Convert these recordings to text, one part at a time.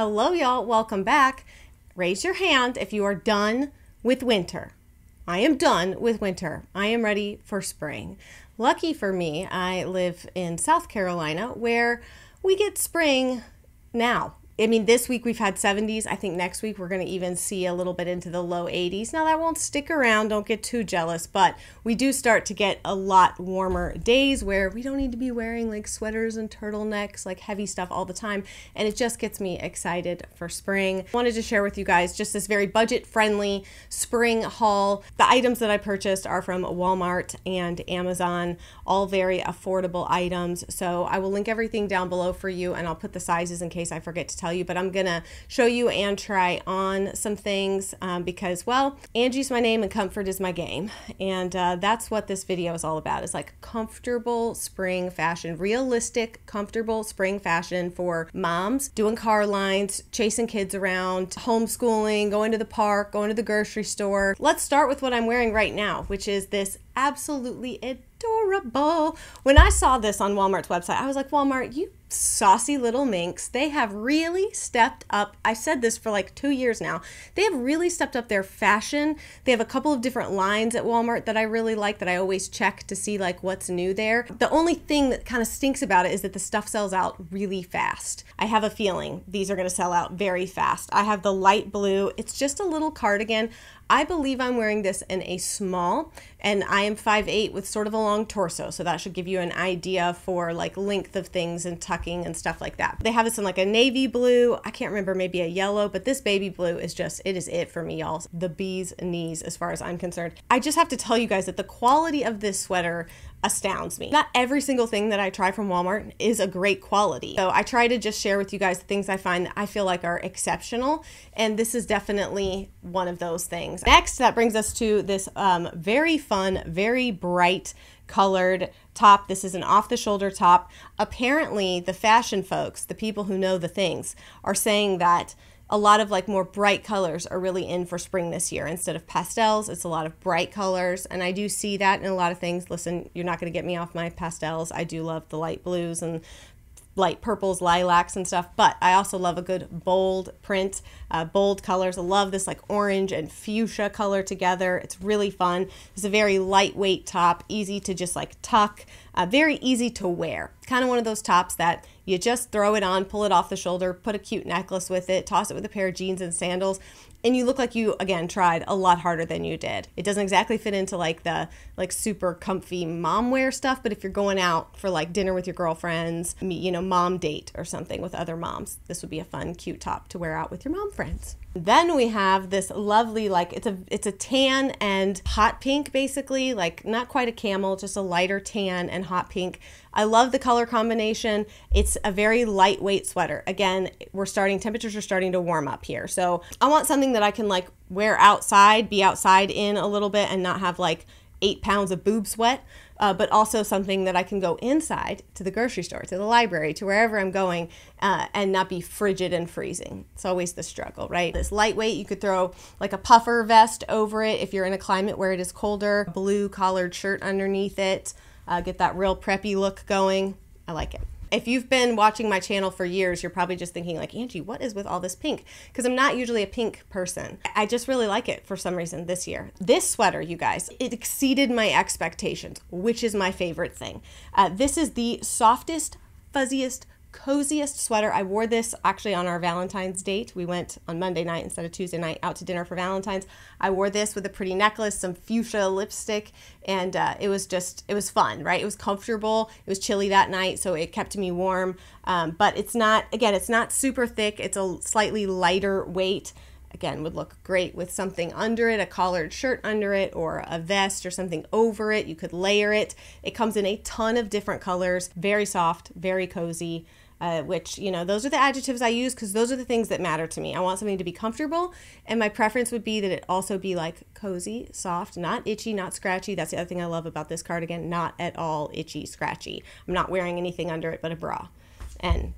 Hello, y'all. Welcome back. Raise your hand if you are done with winter. I am done with winter. I am ready for spring. Lucky for me, I live in South Carolina where we get spring now. I mean, this week we've had 70s. I think next week we're going to even see a little bit into the low 80s. Now, that won't stick around. Don't get too jealous, but we do start to get a lot warmer days where we don't need to be wearing like sweaters and turtlenecks, like heavy stuff all the time. And it just gets me excited for spring. I wanted to share with you guys just this very budget friendly spring haul. The items that I purchased are from Walmart and Amazon, all very affordable items. So I will link everything down below for you and I'll put the sizes in case I forget to tell tell you, but I'm gonna show you and try on some things um, because, well, Angie's my name and comfort is my game. And uh, that's what this video is all about. It's like comfortable spring fashion, realistic, comfortable spring fashion for moms doing car lines, chasing kids around, homeschooling, going to the park, going to the grocery store. Let's start with what I'm wearing right now, which is this absolutely adorable. When I saw this on Walmart's website, I was like, Walmart, you saucy little minx. They have really stepped up. I said this for like two years now. They have really stepped up their fashion. They have a couple of different lines at Walmart that I really like that I always check to see like what's new there. The only thing that kind of stinks about it is that the stuff sells out really fast. I have a feeling these are going to sell out very fast. I have the light blue. It's just a little cardigan. I believe I'm wearing this in a small and I am 5'8 with sort of a long torso. So that should give you an idea for like length of things and tucking and stuff like that. They have this in like a navy blue. I can't remember, maybe a yellow, but this baby blue is just, it is it for me, y'all. The bee's knees as far as I'm concerned. I just have to tell you guys that the quality of this sweater astounds me. Not every single thing that I try from Walmart is a great quality. So I try to just share with you guys the things I find that I feel like are exceptional. And this is definitely one of those things. Next, that brings us to this um, very fun, very bright colored top. This is an off the shoulder top. Apparently, the fashion folks, the people who know the things, are saying that a lot of like more bright colors are really in for spring this year. Instead of pastels, it's a lot of bright colors. And I do see that in a lot of things. Listen, you're not going to get me off my pastels. I do love the light blues and light purples, lilacs, and stuff. But I also love a good bold print, uh, bold colors. I love this like orange and fuchsia color together. It's really fun. It's a very lightweight top, easy to just like tuck, uh, very easy to wear. Kind of one of those tops that you just throw it on, pull it off the shoulder, put a cute necklace with it, toss it with a pair of jeans and sandals, and you look like you again tried a lot harder than you did. It doesn't exactly fit into like the like super comfy mom wear stuff, but if you're going out for like dinner with your girlfriends, you know, mom date or something with other moms, this would be a fun cute top to wear out with your mom Then we have this lovely like it's a it's a tan and hot pink basically, like not quite a camel, just a lighter tan and hot pink. I love the color combination. It's a very lightweight sweater. Again, we're starting temperatures are starting to warm up here. So, I want something that I can like wear outside, be outside in a little bit and not have like 8 pounds of boob sweat uh, but also something that I can go inside to the grocery store, to the library, to wherever I'm going, uh, and not be frigid and freezing. It's always the struggle, right? It's lightweight. You could throw like a puffer vest over it if you're in a climate where it is colder, blue collared shirt underneath it, uh, get that real preppy look going. I like it if you've been watching my channel for years, you're probably just thinking like, Angie, what is with all this pink? Because I'm not usually a pink person. I just really like it for some reason this year. This sweater, you guys, it exceeded my expectations, which is my favorite thing. Uh, this is the softest, fuzziest, coziest sweater. I wore this actually on our Valentine's date. We went on Monday night instead of Tuesday night out to dinner for Valentine's. I wore this with a pretty necklace, some fuchsia lipstick, and uh, it was just, it was fun, right? It was comfortable. It was chilly that night, so it kept me warm. Um, but it's not, again, it's not super thick. It's a slightly lighter weight again would look great with something under it a collared shirt under it or a vest or something over it. You could layer it. It comes in a ton of different colors very soft very cozy uh, which you know those are the adjectives i use because those are the things that matter to me. I want something to be comfortable and my preference would be that it also be like cozy soft not itchy not scratchy. That's the other thing i love about this cardigan not at all itchy scratchy. I'm not wearing anything under it but a bra and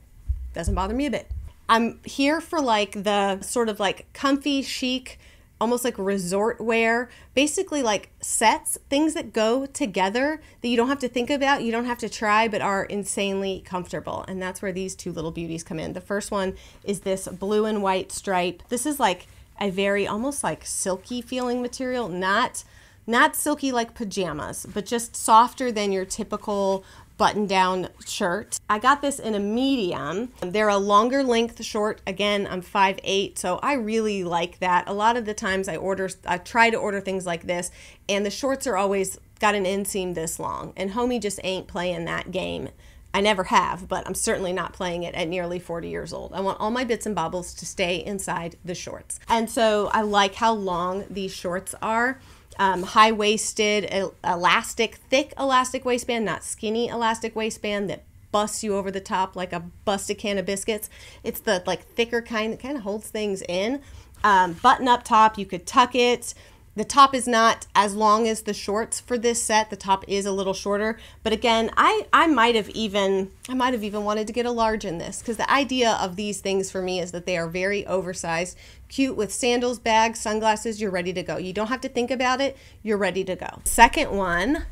doesn't bother me a bit I'm here for like the sort of like comfy, chic, almost like resort wear, basically like sets, things that go together that you don't have to think about, you don't have to try, but are insanely comfortable. And that's where these two little beauties come in. The first one is this blue and white stripe. This is like a very almost like silky feeling material, not not silky like pajamas, but just softer than your typical button down shirt. I got this in a medium. They're a longer length short. Again, I'm 5'8", so I really like that. A lot of the times I order, I try to order things like this, and the shorts are always got an inseam this long, and homie just ain't playing that game. I never have, but I'm certainly not playing it at nearly 40 years old. I want all my bits and bobbles to stay inside the shorts. And so I like how long these shorts are um, high waisted, elastic, thick elastic waistband, not skinny elastic waistband that busts you over the top like a busted can of biscuits. It's the like thicker kind that kind of holds things in. Um, button up top, you could tuck it. The top is not as long as the shorts for this set. The top is a little shorter, but again, I I might have even I might have even wanted to get a large in this because the idea of these things for me is that they are very oversized, cute with sandals, bags, sunglasses, you're ready to go. You don't have to think about it, you're ready to go. Second one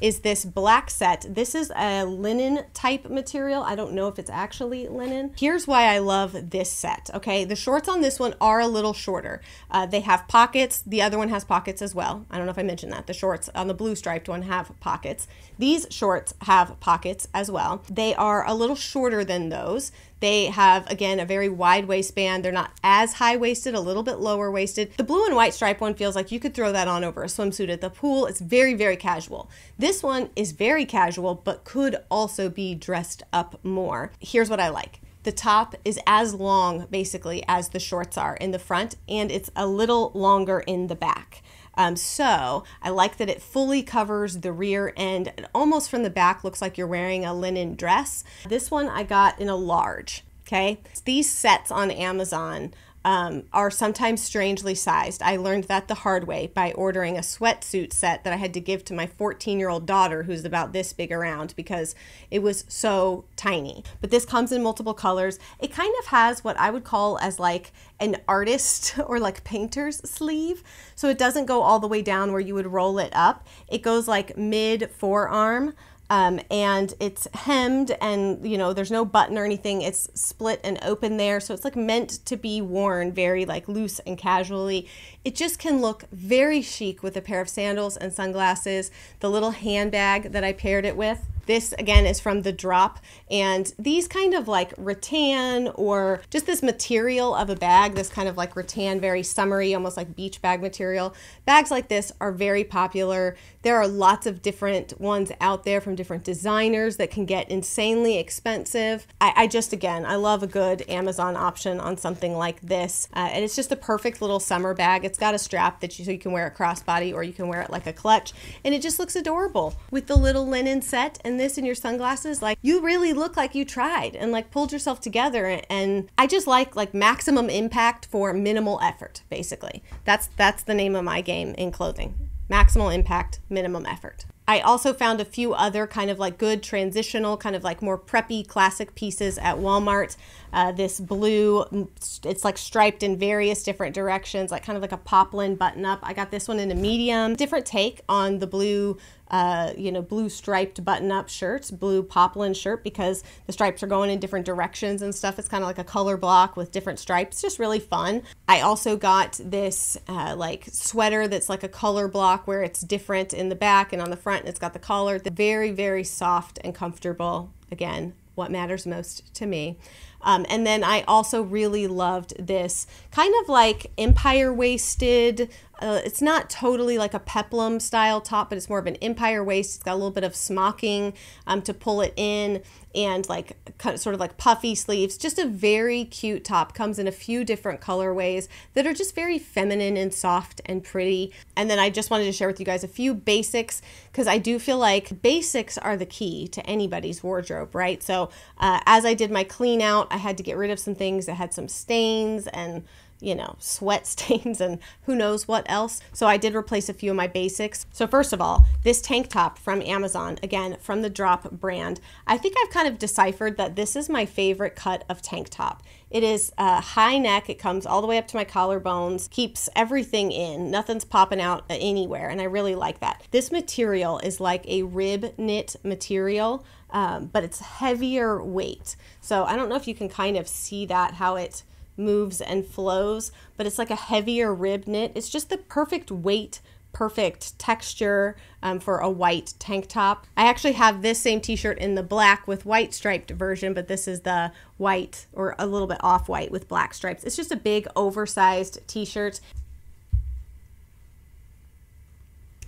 is this black set. This is a linen type material. I don't know if it's actually linen. Here's why I love this set, okay? The shorts on this one are a little shorter. Uh, they have pockets. The other one has pockets as well. I don't know if I mentioned that. The shorts on the blue striped one have pockets. These shorts have pockets as well. They are a little shorter than those. They have, again, a very wide waistband. They're not as high waisted, a little bit lower waisted. The blue and white stripe one feels like you could throw that on over a swimsuit at the pool. It's very, very casual. This one is very casual, but could also be dressed up more. Here's what I like. The top is as long, basically, as the shorts are in the front, and it's a little longer in the back. Um, so I like that it fully covers the rear end. Almost from the back looks like you're wearing a linen dress. This one I got in a large. Okay, these sets on Amazon um, are sometimes strangely sized. I learned that the hard way by ordering a sweatsuit set that I had to give to my 14 year old daughter, who's about this big around, because it was so tiny. But this comes in multiple colors. It kind of has what I would call as like an artist or like painter's sleeve. So it doesn't go all the way down where you would roll it up, it goes like mid forearm. Um, and it's hemmed and you know there's no button or anything. It's split and open there. So it's like meant to be worn very like loose and casually. It just can look very chic with a pair of sandals and sunglasses. The little handbag that i paired it with this again is from the drop and these kind of like rattan or just this material of a bag, this kind of like rattan, very summery, almost like beach bag material. Bags like this are very popular. There are lots of different ones out there from different designers that can get insanely expensive. I, I just, again, I love a good Amazon option on something like this. Uh, and it's just a perfect little summer bag. It's got a strap that you, so you can wear it crossbody or you can wear it like a clutch. And it just looks adorable with the little linen set and this in your sunglasses. Like you really look like you tried and like pulled yourself together. And I just like like maximum impact for minimal effort, basically. That's that's the name of my game in clothing. Maximal impact, minimum effort. I also found a few other kind of like good transitional, kind of like more preppy classic pieces at Walmart. Uh, this blue, it's like striped in various different directions, like kind of like a poplin button up. I got this one in a medium. Different take on the blue uh, you know, blue striped button up shirts, blue poplin shirt because the stripes are going in different directions and stuff. It's kind of like a color block with different stripes, just really fun. I also got this uh, like sweater that's like a color block where it's different in the back and on the front, and it's got the collar. Very, very soft and comfortable. Again, what matters most to me. Um, and then I also really loved this kind of like empire waisted. Uh, it's not totally like a peplum style top, but it's more of an empire waist. It's got a little bit of smocking um, to pull it in and like sort of like puffy sleeves. Just a very cute top. Comes in a few different colorways that are just very feminine and soft and pretty. And then I just wanted to share with you guys a few basics because I do feel like basics are the key to anybody's wardrobe, right? So uh, as I did my clean out, I had to get rid of some things that had some stains and you know, sweat stains and who knows what else. So I did replace a few of my basics. So first of all, this tank top from Amazon, again, from the Drop brand, I think I've kind of deciphered that this is my favorite cut of tank top. It is a high neck. It comes all the way up to my collarbones, keeps everything in. Nothing's popping out anywhere, and I really like that. This material is like a rib knit material, um, but it's heavier weight. So I don't know if you can kind of see that, how it moves and flows, but it's like a heavier rib knit. It's just the perfect weight, perfect texture um, for a white tank top. I actually have this same t-shirt in the black with white striped version, but this is the white or a little bit off white with black stripes. It's just a big oversized t-shirt.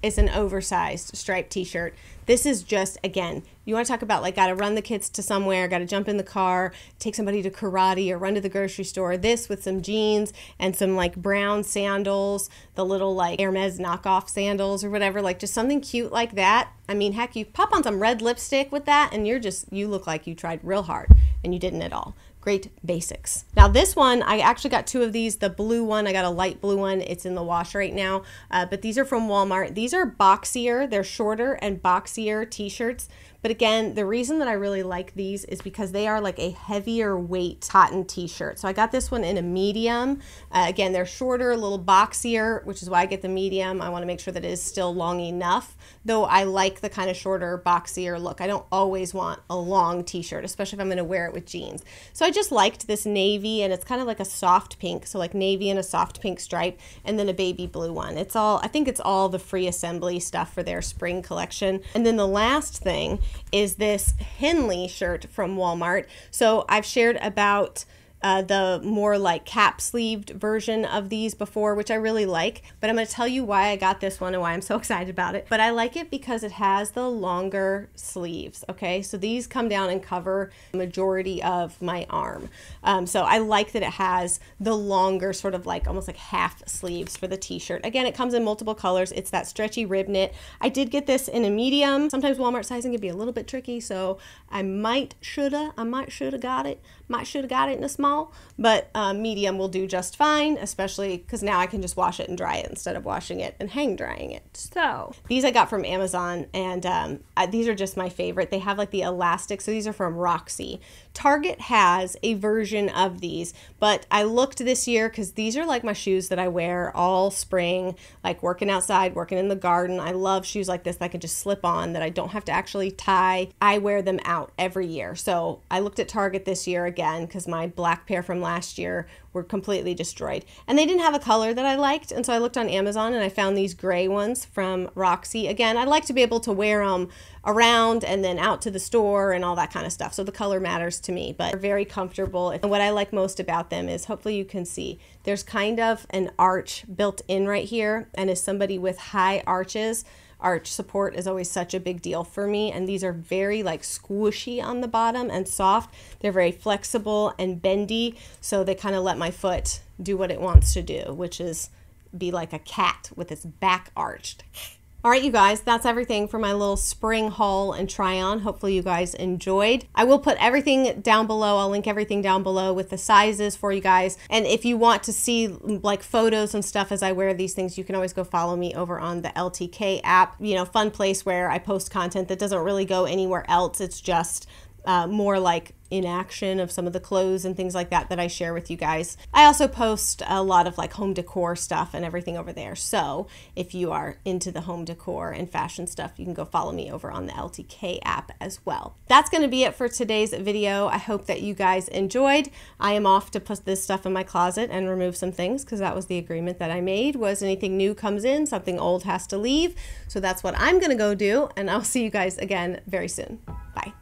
It's an oversized striped t-shirt. This is just, again, you want to talk about like got to run the kids to somewhere, got to jump in the car, take somebody to karate or run to the grocery store. This with some jeans and some like brown sandals, the little like Hermes knockoff sandals or whatever, like just something cute like that. I mean, heck, you pop on some red lipstick with that and you're just, you look like you tried real hard and you didn't at all great basics. Now this one, I actually got two of these. The blue one, I got a light blue one. It's in the wash right now, uh, but these are from Walmart. These are boxier. They're shorter and boxier t-shirts. But again, the reason that I really like these is because they are like a heavier weight cotton t-shirt. So I got this one in a medium. Uh, again, they're shorter, a little boxier, which is why I get the medium. I want to make sure that it is still long enough, though I like the kind of shorter, boxier look. I don't always want a long t-shirt, especially if I'm going to wear it with jeans. So I just liked this navy and it's kind of like a soft pink. So like navy and a soft pink stripe and then a baby blue one. It's all, I think it's all the free assembly stuff for their spring collection. And then the last thing is this Henley shirt from Walmart. So I've shared about uh, the more like cap sleeved version of these before, which I really like. But I'm going to tell you why I got this one and why I'm so excited about it. But I like it because it has the longer sleeves. Okay, so these come down and cover the majority of my arm. Um, so I like that it has the longer, sort of like almost like half sleeves for the t shirt. Again, it comes in multiple colors. It's that stretchy rib knit. I did get this in a medium. Sometimes Walmart sizing can be a little bit tricky, so I might shoulda, I might shoulda got it. Might should have got it in a small, but uh, medium will do just fine, especially because now I can just wash it and dry it instead of washing it and hang drying it. So these I got from Amazon, and um, I, these are just my favorite. They have like the elastic, so these are from Roxy. Target has a version of these, but I looked this year because these are like my shoes that I wear all spring, like working outside, working in the garden. I love shoes like this that I can just slip on that I don't have to actually tie. I wear them out every year. So I looked at Target this year again because my black pair from last year were completely destroyed. And they didn't have a color that I liked. And so I looked on Amazon and I found these gray ones from Roxy. Again, I like to be able to wear them around and then out to the store and all that kind of stuff. So the color matters to me, but they're very comfortable. And what I like most about them is hopefully you can see there's kind of an arch built in right here. And as somebody with high arches, arch support is always such a big deal for me and these are very like squishy on the bottom and soft. They're very flexible and bendy so they kind of let my foot do what it wants to do which is be like a cat with its back arched all right, you guys, that's everything for my little spring haul and try on. Hopefully, you guys enjoyed. I will put everything down below. I'll link everything down below with the sizes for you guys. And if you want to see like photos and stuff as I wear these things, you can always go follow me over on the LTK app. You know, fun place where I post content that doesn't really go anywhere else. It's just uh, more like in action of some of the clothes and things like that that I share with you guys. I also post a lot of like home decor stuff and everything over there. So if you are into the home decor and fashion stuff, you can go follow me over on the LTK app as well. That's going to be it for today's video. I hope that you guys enjoyed. I am off to put this stuff in my closet and remove some things because that was the agreement that I made was anything new comes in, something old has to leave. So that's what I'm going to go do and I'll see you guys again very soon. Bye.